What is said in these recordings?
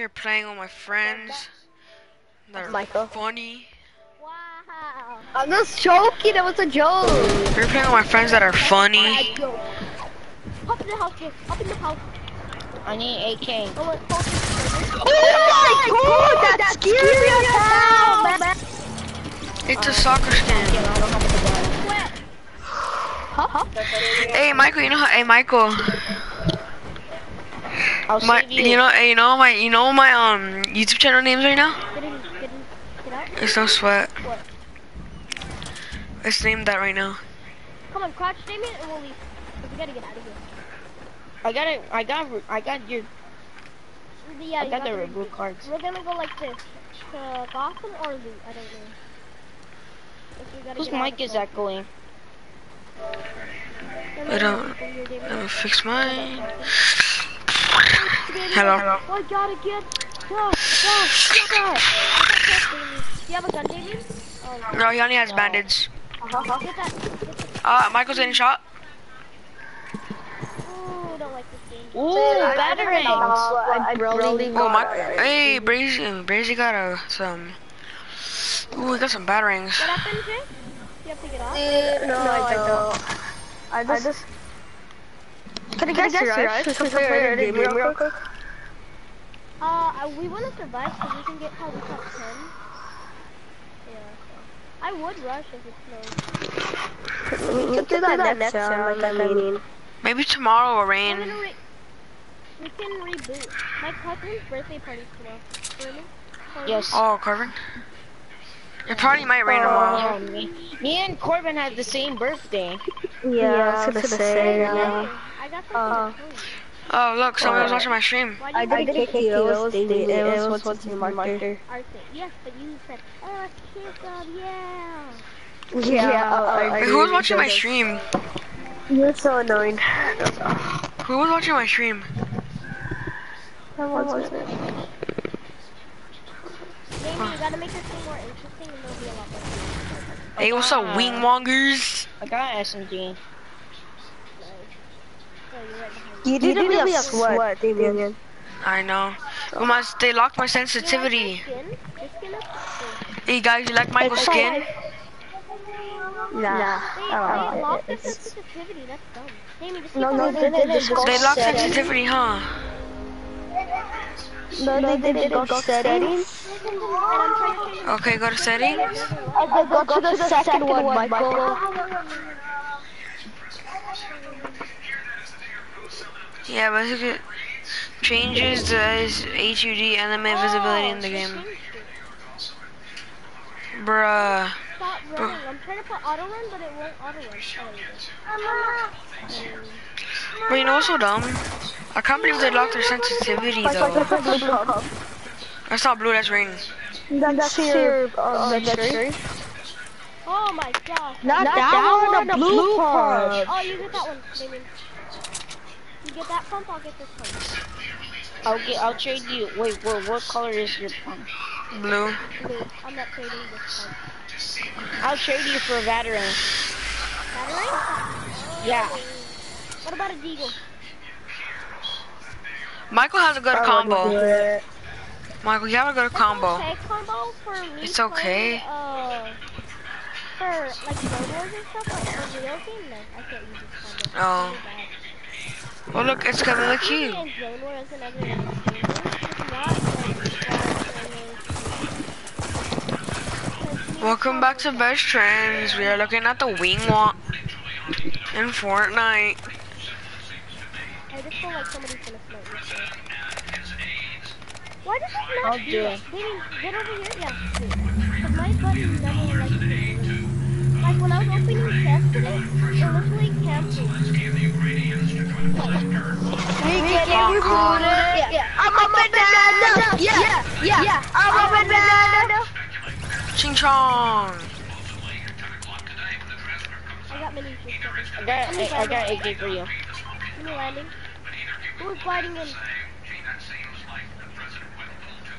here playing with my friends. They're Michael. funny. Wow. I'm just joking. that was a joke. We're playing with my friends that are funny. Bad. Hop in the house, Jake. Hop in the house. I need AK. Oh, wait. Oh, oh my god, that scared me as hell, man. It's a soccer skin. Yeah, I don't have the gun. Wet. Huh? Huh? Hey Michael, you know how, hey Michael, I'll my save you. you know you know my you know my um YouTube channel names right now? Get in, get in, get out. It's no sweat. What? It's named that right now. Come on, crouch, Damien, and we'll leave. 'Cause we gotta get out of here. I got it. I got. I got your. Yeah, I you got the red blue cards. We're gonna go like this. To Gotham or Loot, I don't know. Guess we gotta Whose mic is here. echoing? Let I don't- know when you're Let me fix mine. Hello. I gotta get. Go, go, get that. Do you have a gun, Damien? Oh, No, he only has No. bandits. that. Get that. Uh, Michael's getting shot. Ooh, don't like this game. Ooh, batarangs. I'm really Oh my, hey Brazy, Brazy got a some. Ooh, we got some batarangs. What happened, Jay? You have to get off? No, I don't. I just. I just can I guess your eyes? Just play a game real quick. Uh, uh, we want to survive because we can get probably top 10. Yeah, so. I would rush if it snows. We can do that next round, like I mean. Maybe tomorrow will rain. re- we can reboot. My cousin's birthday party's tomorrow. Really? Yes. Oh, Corbin. Your party might rain tomorrow. Yeah, me, me and Corbin have the same birthday. Yeah, I was gonna say. Hey, uh, I got something uh, to tell you. Oh, look, somebody was watching my stream. Why I did you didn't kick you. It was David. It was what's his marker. Arthur? Yes, but you said, oh, kick up, yeah. Yeah. Wait, who was watching my stream? You're so annoying. Who was watching my stream? What was it? Maybe you gotta make this thing more interesting and there'll be a lot better. Hey, what's up, wingmongers? I got SMG. Oh, you're right behind You didn't really have sweat, Damien. I know. But my, they locked my sensitivity. You like this skin? This skin is cool. Hey guys, you like Michael's skin? Nah. They, Oh, they locked the sensitivity, that's dumb. Damien, just No, no, on they going. didn't. Just go They locked settings. sensitivity, huh? No, they didn't go settings. And I'm trying to change Okay, go to settings. And then go to the second one, Michael. Yeah, but look changes the HUD element visibility in the game. Bruh. Stop running. I'm trying to put auto run, but it won't auto run. Oh, there you go. But you know what's so dumb? I can't believe they locked their sensitivity though. That's not blue, that's rain. That's your um, registry. Oh my gosh. Not that one, the blue part. Oh, you get that one, Damien. You get that pump, I'll get this pump. I'll get. I'll trade you. Wait, what, what color is your pump? Blue. Blue. I'm not trading this pump. I'll trade you for a veteran. Battery? Yeah. What about a deagle? Michael has a good combo. Michael, you have a good combo. Okay, combo for me. It's okay. playing, Uh, for like Clone Wars and stuff, like a real game, no, I can't use this combo. Oh. It's really bad. Well, look, it's coming look Maybe cute. in Clone Wars and other games, if not, like, uh, Welcome back to Best Trends. We are looking at the wing walk in Fortnite. I just feel like somebody's gonna snipe me. Why does it not I'll do it. Baby, get over here. Yeah. Cause my buddy never liked. Like when I was opening chests today, it literally canceled. Yeah, I'm a banana. Yeah, yeah, yeah. I'm a banana. Ching chong. I got mini I got. I, got for you. Give me landing. Who's in?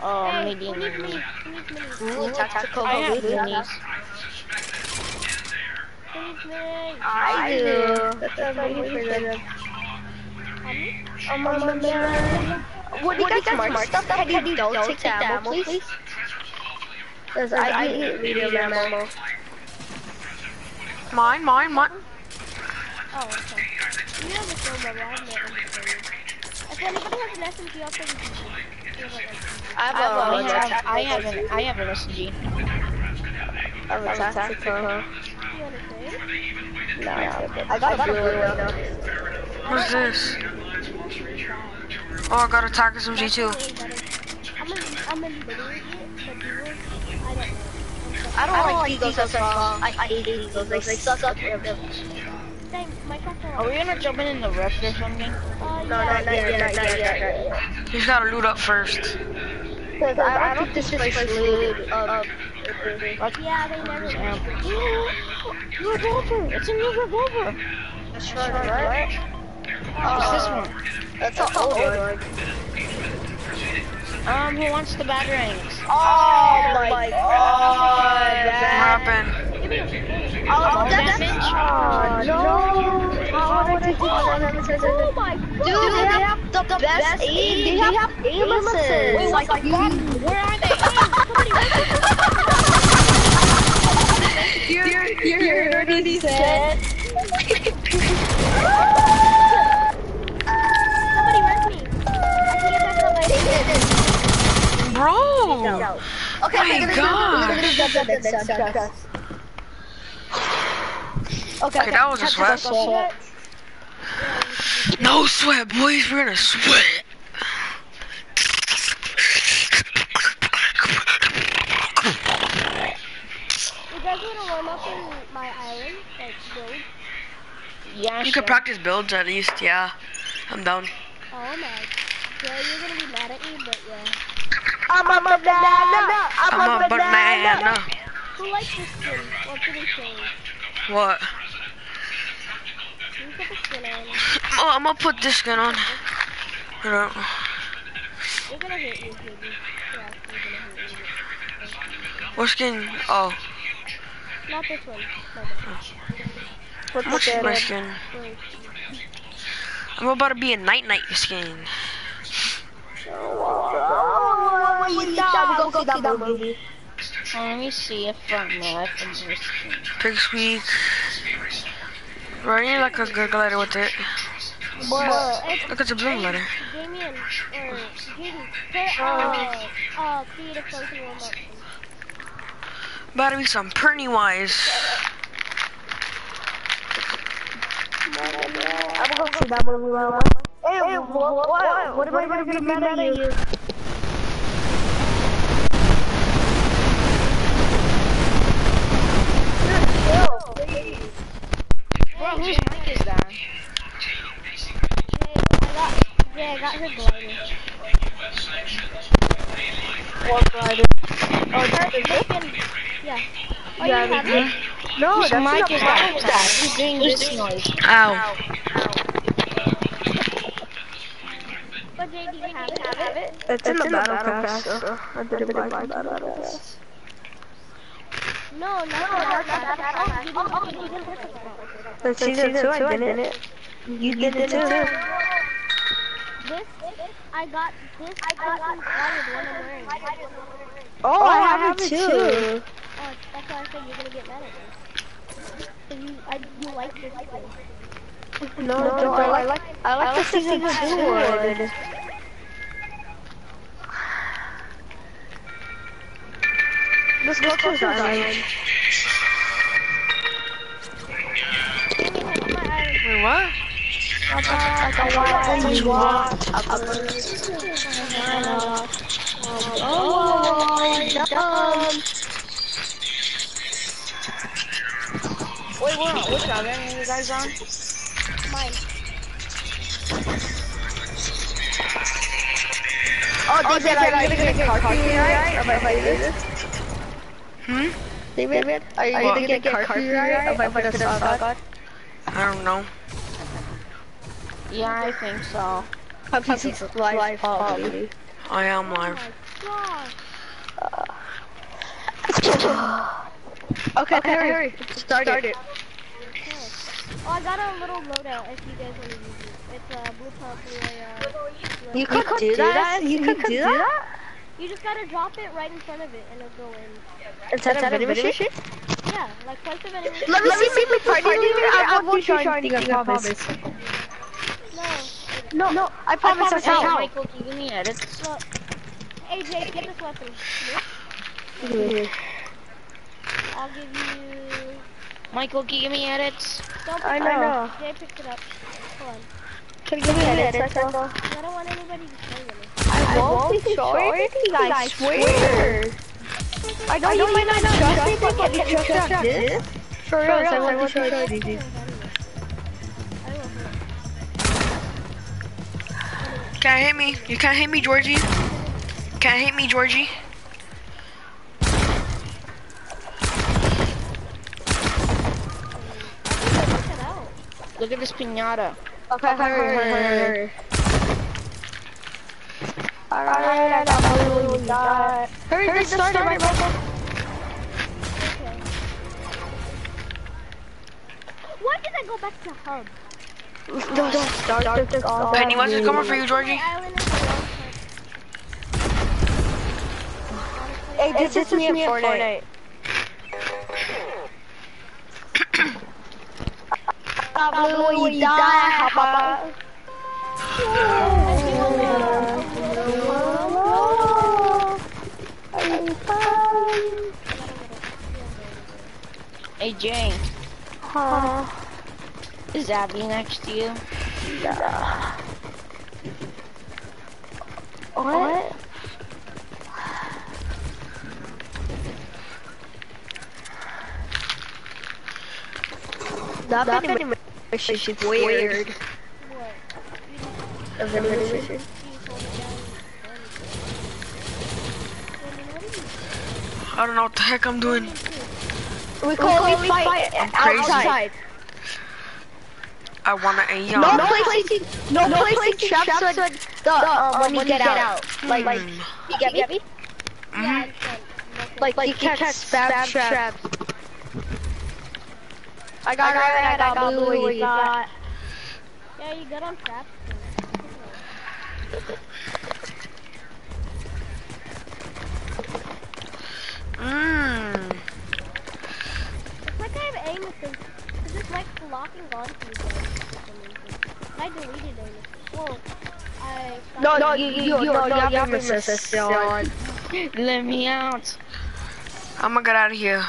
Oh, hey, minis? Ooh, tactical I do. That's a very favorite. On me? I'm a banana. Would you guys mark stuff? Can you don't take the ammo, please? Because I I need medium ammo. Mine, mine, mine. Oh, okay. You have a full bubble. I have no inventory. If anybody has an SMG, I'll take it. Have, like, I have I a oh, have, I have an, I have an SMG. Uh-huh. I have a tactical. you want to trade? No, I got a blue one. What's this? Oh, I got a Tiger SMG too. I'm gonna, I'm gonna literally get, but you will, I don't know. I don't like Eagles as well. I hate Eagles. They suck up everything. Thanks. Are we gonna jump in in the rift or something? Uh, No, not yet, not yet, not yet. He's gotta loot up first. Because I don't think this place looted up. Yeah, they never New revolver! It's a new revolver! That's right, What's this one? That's an old one. Um, who wants the batarangs? Oh my god, What that. happened? Oh, that's- that's. Oh, no. Would I do that? Oh my god! Dude, they have the, best aim. They have aim assist. Wait, like, like, Where are they? you're, you're, you're already set. Somebody rent me! I can't back up my Bro! Okay, My okay, God. Okay, Okay, that was a sweat. No sweat, boys. We're gonna sweat. You guys wanna run up in my island? Like, build? Yeah, You sure. can practice builds at least, yeah. I'm down. Oh my. Yeah, you're gonna be mad at me, but yeah. I'm a banana. I'm a banana. Who likes this skin? What should we? What? Can you put the skin on? Oh, I'm gonna put this skin on. You know, You're gonna hate me, baby. Yeah, you're gonna hate me. what skin? Oh, Not this one. My bad. what's my skin? Wait. I'm about to be a night night skin. Oh. Oh, let me see if I'm left in this. Pig squeak. Need like a good glider with it. But it's Look at the blue glider. Damien, or Judy, put uh, uh. About to be some Pennywise. I'm gonna go see that movie. Hey, what, what, what am I gonna be mad at you? Bro, whose mic is that? Yeah, I got her glider. What glider? Oh, that's it? Damien, yeah. Oh, Yeah, you have it? No, that's mic not is mine. that? Who's doing this noise? Ow. But Jay, do you have it? Have it? It's in the battle pass, so I didn't buy the battle pass. No, no, no, not that. Oh, you didn't, you didn't put it down. Then season two, I didn't. You did it too. This, I got this. I got inspired when I'm wearing. Oh, I have it too. Oh, that's why I said you're gonna get mad at me. So you, I, you like this thing. No, no, I like, I like the season two one. Let's go to his island. Wait, what? Wait, what? Which island are you guys on? Mine. Oh, David, are you gonna get car copyright if I do this? Hmm? David, are you gonna get car copyright if I put this on God? I don't know. Yeah, I think so. Puppies live probably. I am Oh live. my gosh. Okay, okay, hurry. Start, it. Oh, I got a little loadout if you guys want to use it. It's a blue pump where, uh, You could do that? You could do that? You just gotta drop it right in front of it and it'll go in. Instead of vending machine? Yeah, like place of vending Let me see me party leader. I won't try anything, I promise. No, No, no, I promise promise I'll Hey, how. Michael, give me edits? look. AJ, get this weapon. I'll give you... Michael, can you give me edits? Don't pick I it know. up. Jay picked it up. Hold on. Can you give me edits, Michael? I don't want anybody to say anything. I won't be sure anything, I swear. I know you might not trust me, but can you trust this? For real, I won't show you anything. Can't hit me. You can't hit me, Georgie. Can't hit me, Georgie. Check it out. Look at this pinata. Okay, hurry, hurry, hurry. Alright, I got blue, we got... Hurry, hurry, start it, Michael. Okay. Why did I go back to hub? Don't start the call. Pennywise is coming for you, Georgie. island is a long time. Hey, this, is me at Fortnite. We die, Papa. Hey, Jane, Huh? is Abby next to you? Yeah. What? That vending machine is weird. What? The vending machine. You hold it down. Brandon, what are you I don't know what the heck I'm doing. We can only fight outside. I wanna a No young. placing, no, placing traps uh, uh, when the um, when you get out. Like, like, hmm. you get me? Yeah. Like, like you can't spam traps. I got red, I got blue, you got. Yeah, you got on traps. Mmm. It's like I have aim assist. Cause it's like locking onto you guys for some reason. I deleted aim assist. Well, I No, no, you, you, you, no, you have to assist on. Let me out. I'm gonna get out of here.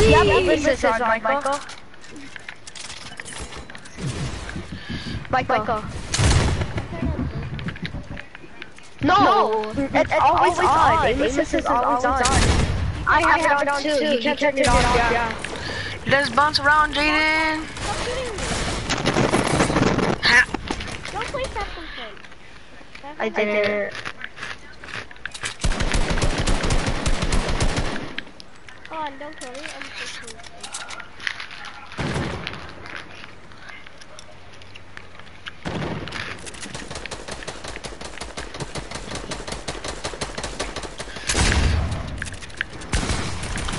You have to assist on, Michael. Michael. Oh. No, it's always on. Aim assist is always on. I have it on too. You can't turn it off. Yeah. Let's bounce around, Jaden. Stop shooting me. Ha. Don't play traps in. I did it. Hold on, don't kill me. I'm just kidding. Oh.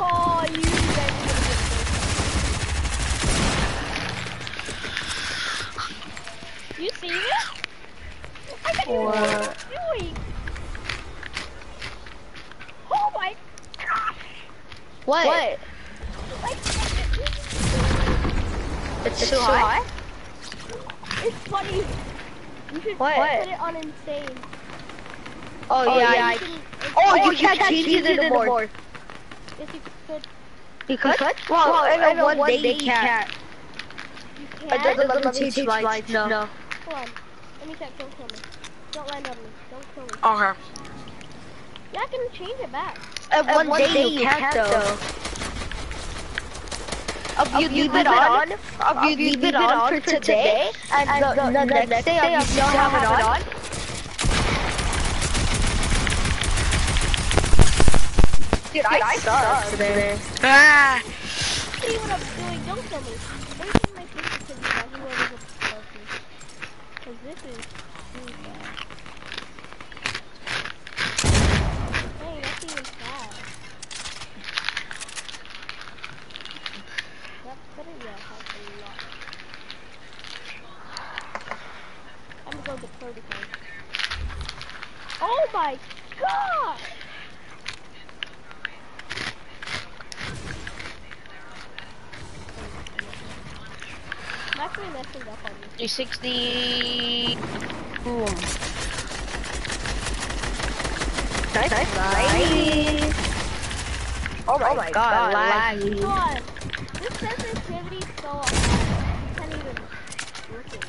Oh, you guys are gonna get this. You see this? I can't even know what it's doing. Oh my gosh! What? What? Like, It's too high? it's funny. You should What? put it on insane. Oh, You yeah. can- it's- Oh, you can't change it anymore. Yes, you could. You could? Well, I know one day you can't. You It can. doesn't let me change lights, no. Hold on. Let me check. Don't kill me. Don't land on me. Don't kill me. Okay. Yeah, I can change it back. And one, day, you can't, though. If you leave it on, if you leave it on for today, and the, the, the next day you still have it on, Dude, I, Dude, I suck today. Ah! See what I'm doing? Don't tell me. That, he was a. Cause this is bad. Hey, that's even bad. That's better than a lot. I'm gonna go to protocol. Oh my god! I'm actually messing up on you. 360. Boom. Nice, nice. Oh my, oh my god, laggy. Come on. This sensitivity is so high. You can't even work it.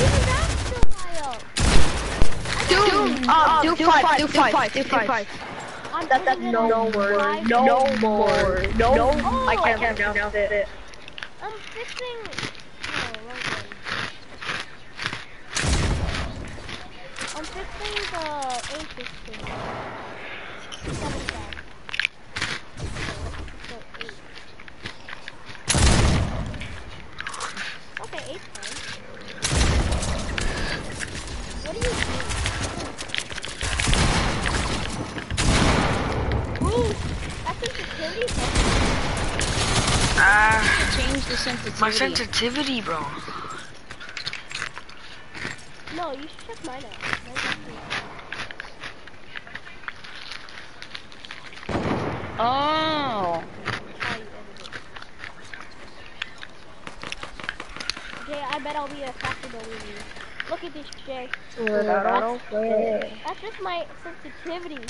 Even that's still high up. Do, uh, do, five, do five, do five. I'm That, that's putting no on more, no more, no, Oh. I can't pronounce it. I'm fixing. Oh, wrong. I'm fixing the thing. Seven back. So eight. Okay, eight's fine. What are you doing? Ooh, that's sensitivity. Ah, Change the sensitivity. bro. No, you should check mine out. Mine's Oh. how you edit it. Okay, I bet I'll be a faster than you. Look at this, Jay. That's just my sensitivity.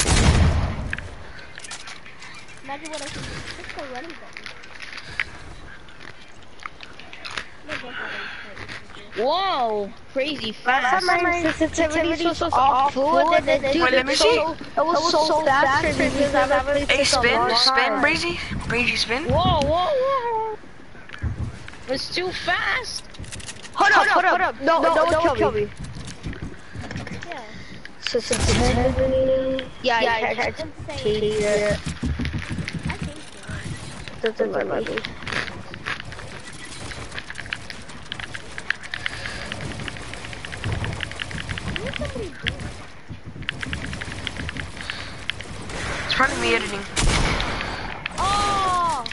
Imagine what I can do. Just the running button. No jump out of this Whoa. Crazy fast. my sensitivity was awful, and then dude, Wait, let me it see. was so- It was so fast for me because I haven't played Hey, a spin, spin. Breezy. Breezy, spin. Whoa, whoa, whoa. It's too fast. Hold up, hold up, hold up. No, no, don't kill me. Yeah. Sensitivity. Yeah, Yeah, I it's can't insane. take. I think so. Doesn't let me. It's probably me editing. Oh!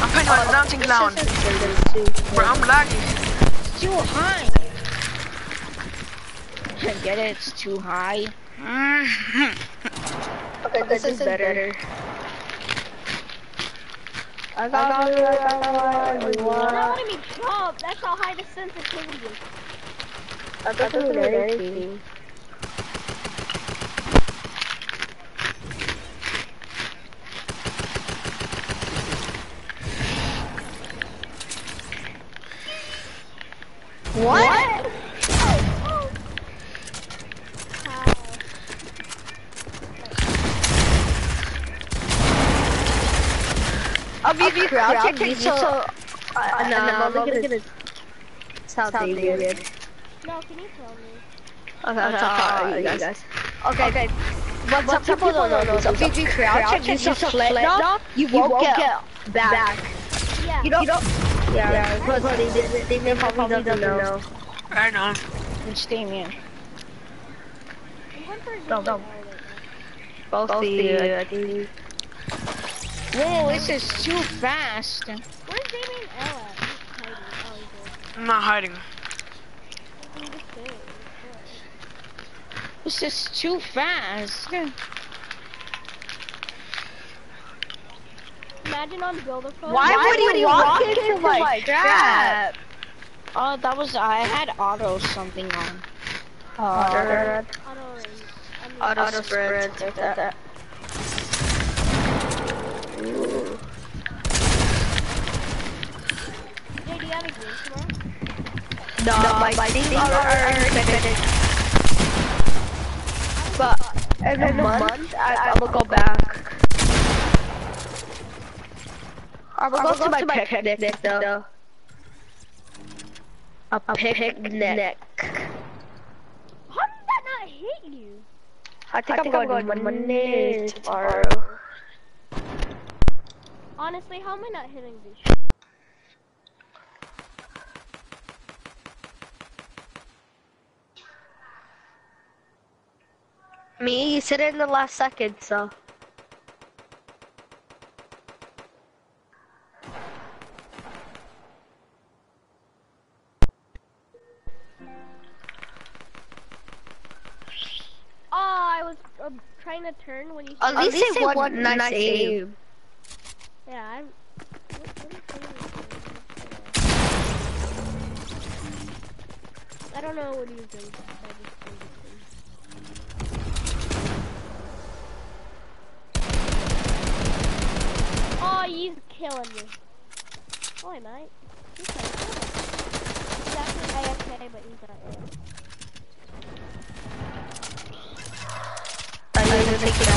I'm putting on the dancing clown. Bro, I'm lagging. It's too high. I get it. It's too high. Okay, this, is better. I got it, I got it, You're not letting me jump. That's how high the sensitivity is. I thought it was anything. What? Oh! I'll be crouching so, uh, no, I'm gonna sound weird. No, can you tell me? Okay, I'm sorry, uh, you guys. Okay, um, okay. But, some people don't know, so if you crouch and use a flip knob, you won't get back. Yeah. You don't, you don't, yeah, because they, they, they probably doesn't know. I know. Which Damien? I'm going No, no. L. Both of you, I think. Whoa, this is too fast. Where's Damien L at? He's hiding. Oh, he's. I'm not hiding. He just did. This is too fast. Imagine on builder phone. Why, would he walk into my trap? Oh, that was I had auto something on. Auto, Auto range. I auto spread, like that. Ooh. Jay, do you have a game tomorrow? No, my, my things are, are expected. But in a month, I, I will go back. I will go, to my picnic though. A picnic. How did that not hit you? I think, I'm, going, Monday, Monday tomorrow. Honestly, how am I not hitting this? Me, you said it in the last second, so. Oh, I was um, trying to turn when you. At least, At least say one, nice, nice aim. Yeah, I'm. I don't know what he's doing. He's killing me. Oh, I might. He's trying to kill me. He's actually AFK, but he's not AFK. Gonna take it out.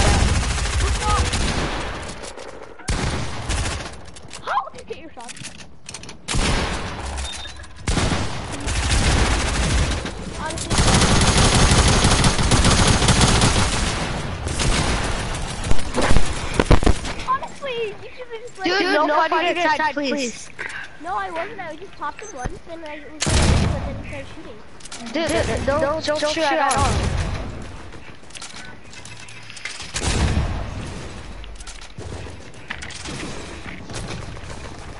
How did you get your shot? Honestly, honestly, you should have just like. Dude, no, no fighting inside, please. No, I wasn't. I just popped him once, and I was gonna shoot, but then he started shooting. Dude, Dude don't, don't, don't, shoot at all.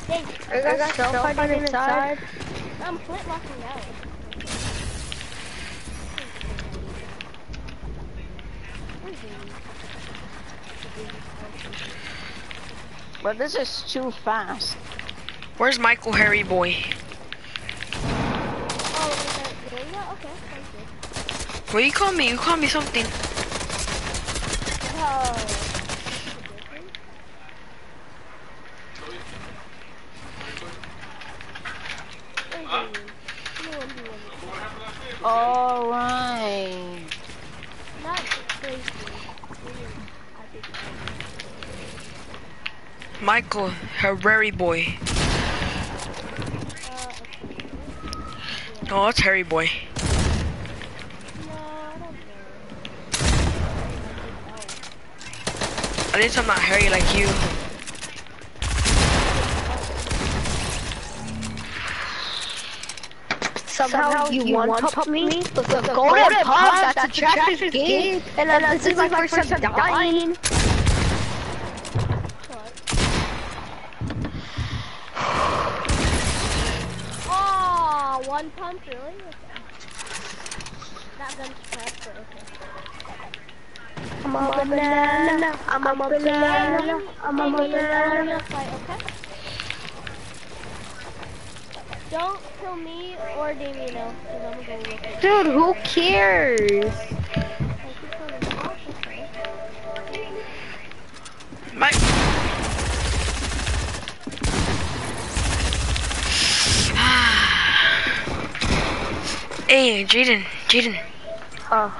Dang, I got, I got so fighting inside. I'm flint locking out. Where's he? But this is too fast. Where's Michael Harry boy? Oh, is that? Yeah, okay, sounds good. What you call me? You call me something. Oh. Where's he? Give me one, give me one. Alright. Not crazy. I think Michael Harry boy. okay. Oh, it's Harry boy. I don't know. At least I'm not hairy like you. Somehow, you, one pop me with the golden pop that's a attractive game, and then this is my first time dying. Oh, one pump, really? Okay. That gun's trash, but okay. I'm a banana, I'm a banana, I'm a banana. Okay? Don't kill me or Damiano, because I'm gonna go with it. Dude, who cares? I keep calling him off, okay. Mike. hey, Jaden, Jaden, Oh,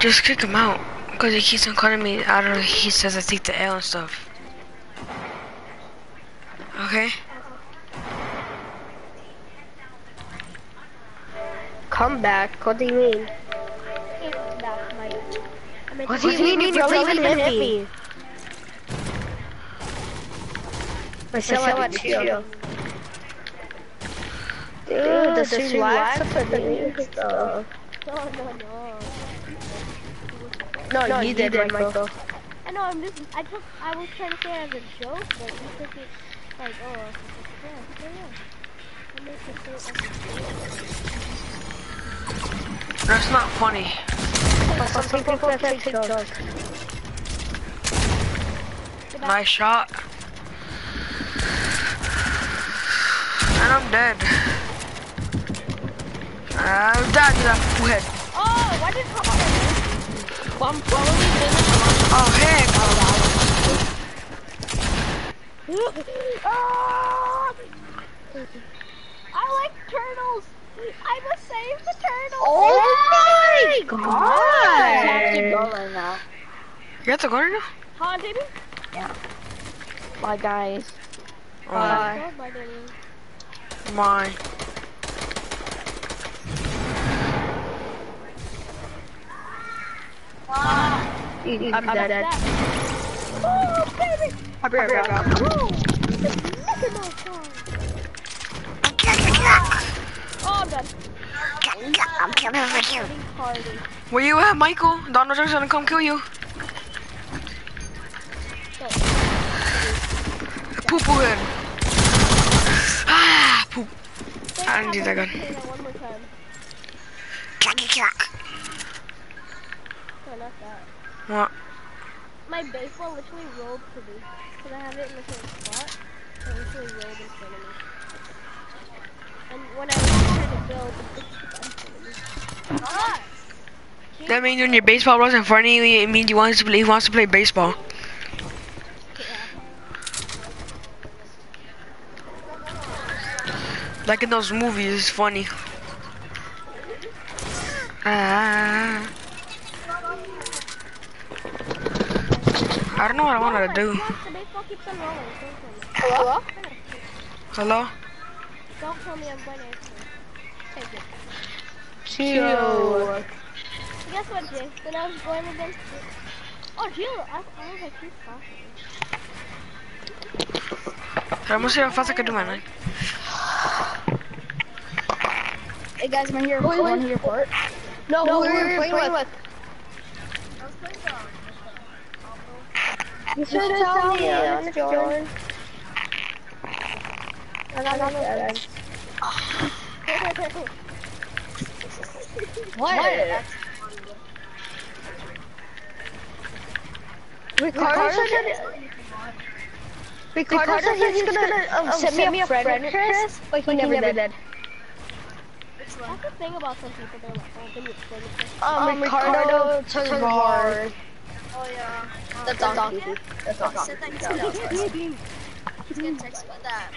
just kick him out. Because he keeps on calling me, I don't know, he says I take the L and stuff. Okay? come back. What do you mean? If that might. I mean, What do you mean you really even hit me? I still have shield. Dude, the suit lags up the new stuff. No, no, no. No, no you, did, Michael. I know, I'm just, I took, I was trying to say it as a joke, but you took it like, oh, yeah, yeah, yeah. I meant to say it as a joke. That's not funny. Some people take jokes. Nice shot. And I'm dead. I'm dead to that forehead. Oh, why did it come up? Well, I'm probably gonna Oh, heck. Ah! I like turtles. I must save the turtles. Oh my have to god! go right now. You have to go right now? Huh, David? Bye, guys. Alright. Oh, bye, David. Mine. I'm dead. Oh, baby. I'll be right back. Oh, the Mickey Mouse song. I'm done. I'm coming over here. Where you at, Michael? Donald Duck's gonna come kill you. Poop head. Ah, poop. I didn't do that gun. What? My baseball literally rolled to me. Because I have it in the same spot. It literally rolled in front of me. And when I was trying to build, it got in front of me. Ah! That means when your baseball was in front of you, it means you wants to play, he wants to play baseball. Like in those movies, it's funny. Ah. I don't know what I wanted to do. Watch, the baseball keeps on rolling. Don't kill me. Hello? Hello? Don't kill me, I'm going to answer. Take it. Chill. Guess what, Jay? When I was going against... Oh, Jill, I, I was like, she's fast. Vamos a ver how fast I can do my. Hey guys, am I here? One here for it? No, No, who who are are you you playing with? You should tell me, honest George. I'm not gonna say What? Ricardo said Ricardo said he's gonna um, send me a friend request, but he never did. That's the thing about some people, they're like, oh, can you explain it to me? Um, Ricardo Tovar. Oh yeah. Um, The donkey. The he donkey. said that he's gonna text me. He's gonna text me that.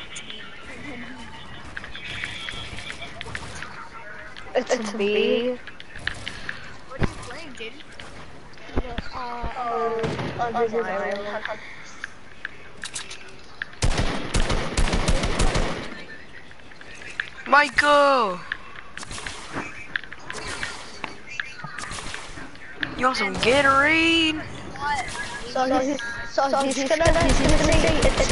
It's me. What are you playing, Jaden? Uh, On his island. Michael! You want some Gatorade? So he's, so he's gonna, he's gonna say it's.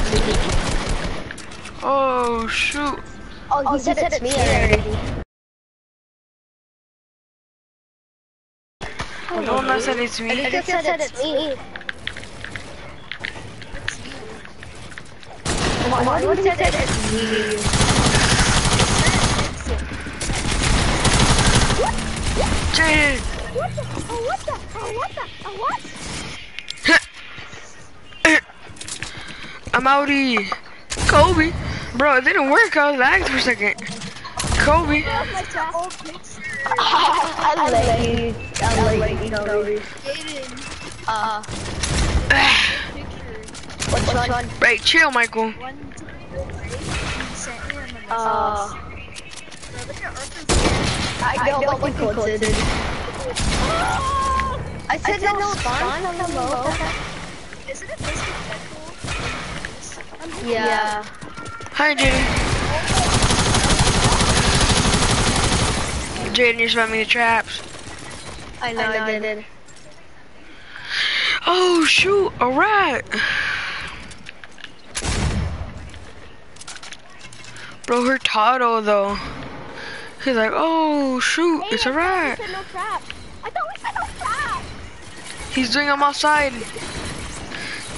Oh shoot. Oh, he said it's me already. No one else said it's me. he said it's me. Why would he say it's me? Jaden! What the? Oh, what the? Oh, what the? Oh, what? I'm outie. Kobe. Bro, it didn't work. I was lagged for a second. Kobe. That's. I like you. I like you, Kobe. Jaden, Uh, picture. which one? Right, chill, Michael. One, two, three. He sent me on the message. Uh, Bro, look at I don't know what you quoted. I said no spawn on the low. Isn't it disrespectful? Yeah. Hi, Jaden. Jaden, you're spamming the traps. I know I did. Oh, shoot. A rat. Bro, her Tato, though. He's like, oh, shoot. It's a rat. We said no trap. I thought we said no trap. He's doing them outside.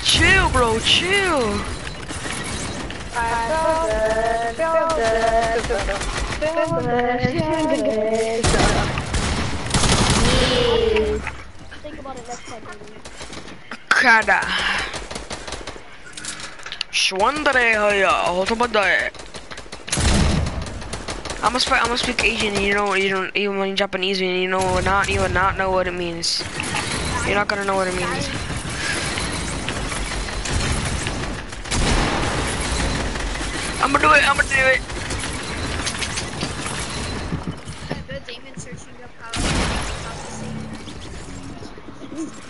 Chill, bro. Chill. Think about it next time, baby. Hoya. Hotomadare. I'm gonna speak, Asian. You know, you don't even in Japanese, and you know, not you would not know what it means. You're not gonna know what it means. I'm gonna do it. I'm gonna do it.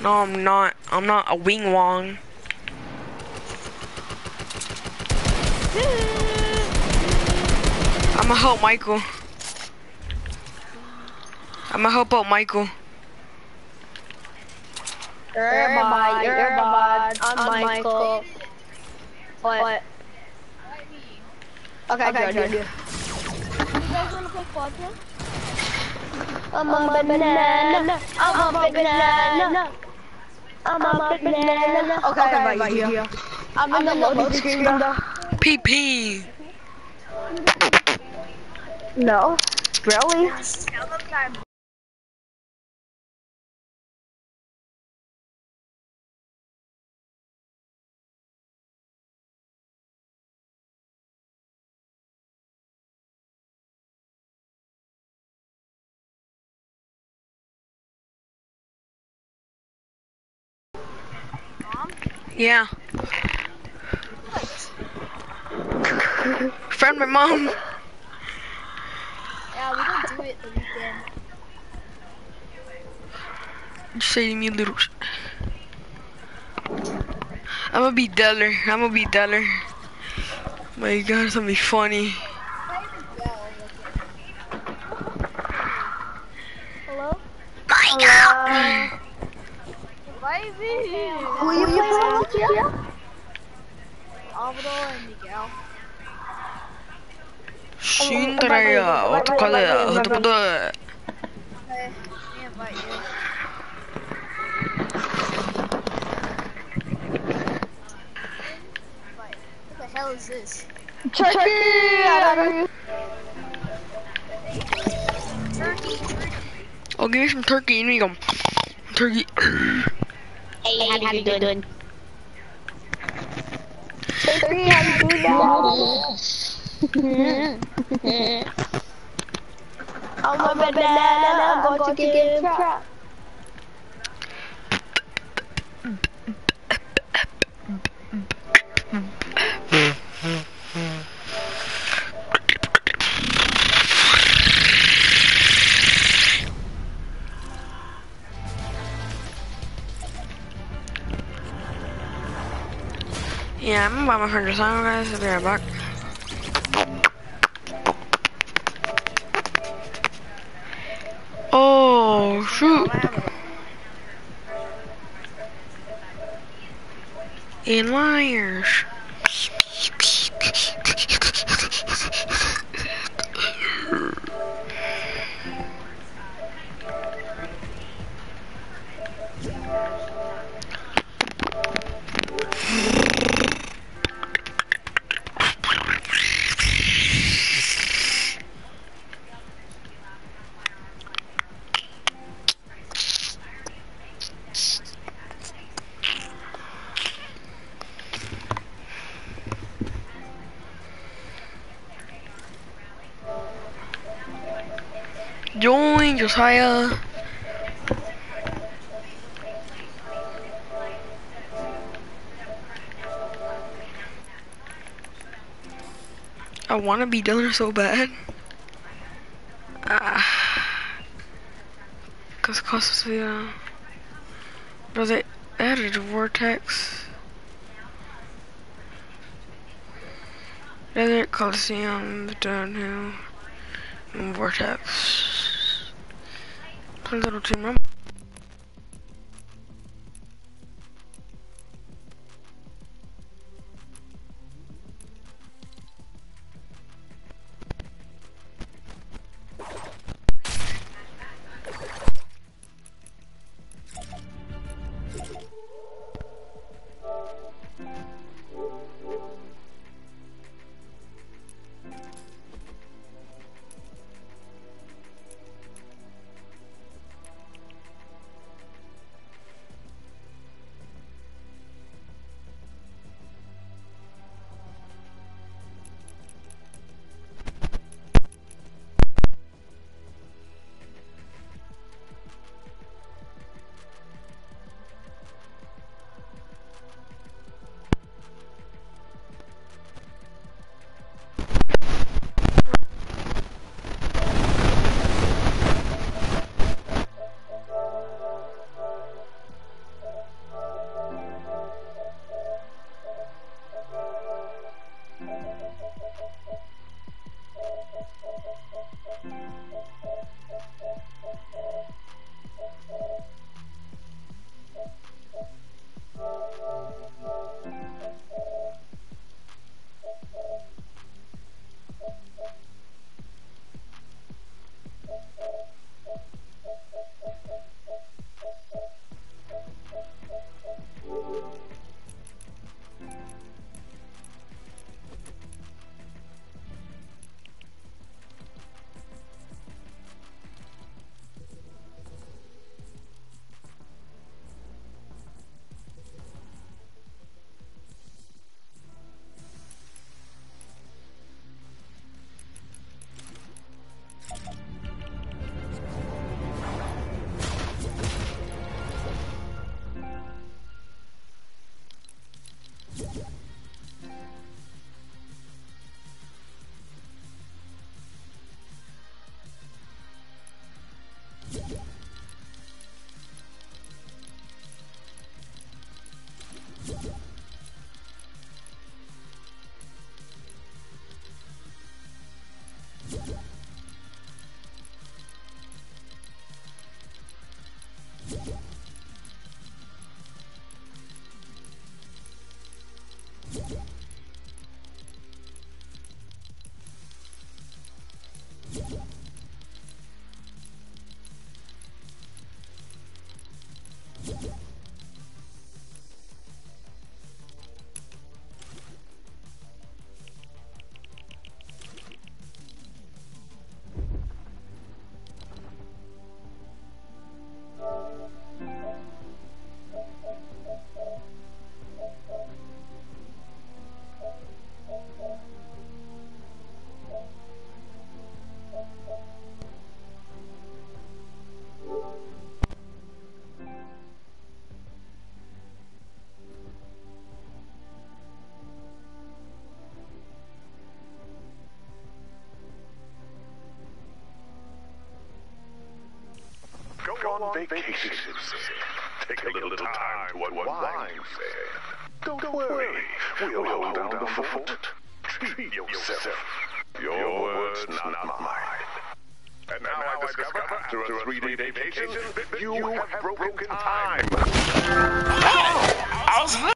No, I'm not. I'm not a wing wong. I'm gonna help Michael. I'm gonna help out Michael. You're a bot, you're a bot. I'm Michael. What? Okay, okay, Jordan. You guys wanna play quadra? I'm a banana. I'm a banana. I'm a banana. Okay, I invite you. I'm in the loading screen though. PP. No, really? Yeah. Friend my mom it the weekend. Just say to me, little. I'm gonna be duller. I'm gonna be duller. My God, it's gonna be funny. Hello? My God. Invite me. Who you playing with, yeah? Alvaro and Miguel. Shindraya, what to call it? What to put it? Okay, me invite you. Invite. What the hell is this? Turkey! I don't. Turkey, turkey. Oh, give me some turkey. You need some turkey. Hey, how you doing? Turkey, how you doing now? I'm a banana, I'm going to get trapped. Yeah, I'm about my friend or guys. I'll be right back. Oh, shoot. In liars. Josiah. I want to be Dylan so bad. Ah. Cause cause the uh, bro, they added vortex. Desert Coliseum, downhill, and vortex. Play little team rumble. on vacation, take a little time to unwind, Don't worry, we'll hold down the fort. Treat yourself. Your words, not mine. And now I discover, after a three-day vacation, that you have broken time. Oh, I was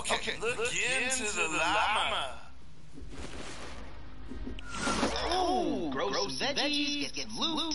I made up. Okay, look, into, the llama. Oh, grow, grow some veggies, get, get loot.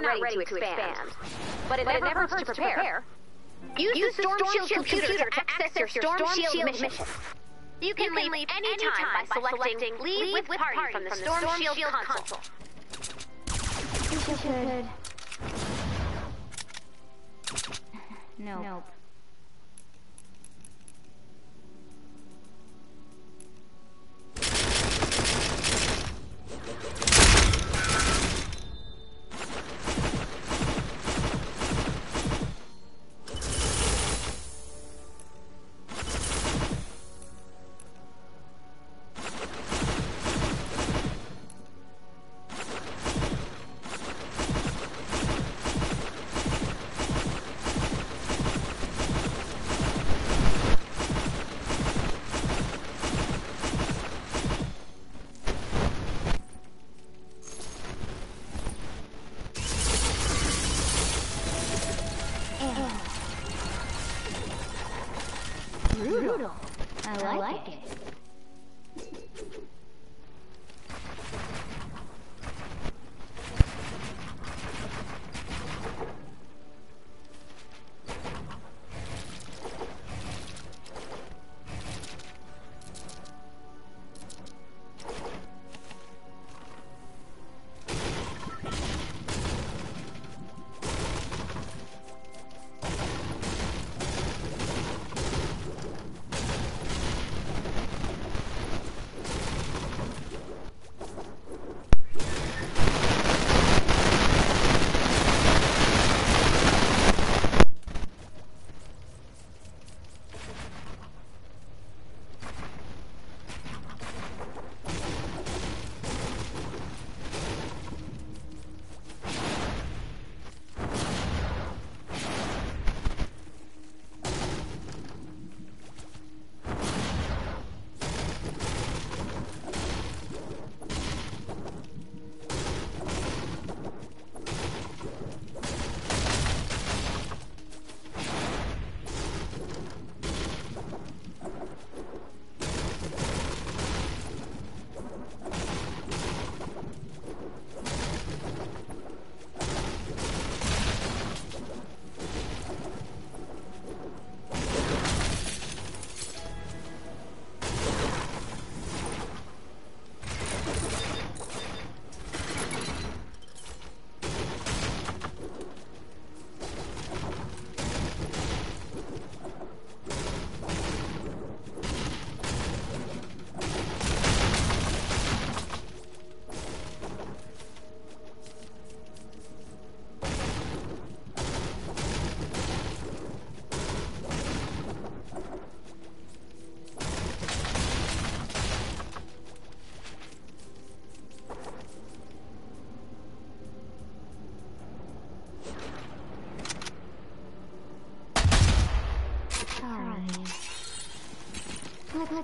We're not, ready, to expand. But it never, hurts to prepare. Use, the Storm, Shield, computer, to access your Storm, Shield, mission. You can, leave any time by selecting Leave with Party from the Storm, Shield, console. Should. No. Nope.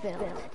Sorry. Let's build.